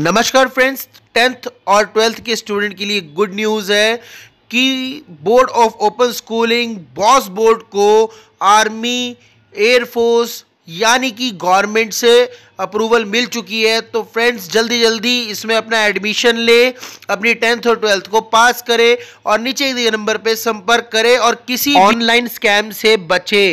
नमस्कार friends, tenth और twelfth के स्टूडेंट के लिए गुड न्यूज़ है कि board of open schooling, BOSS board को आर्मी एयरफोर्स यानी कि गवर्नमेंट से अप्रूवल मिल चुकी है। तो फ्रेंड्स जल्दी जल्दी इसमें अपना एडमिशन ले, अपनी टेंथ और ट्वेल्थ को पास करे और नीचे दिए नंबर पे संपर्क करें और किसी ऑनलाइन स्कैम से बचे।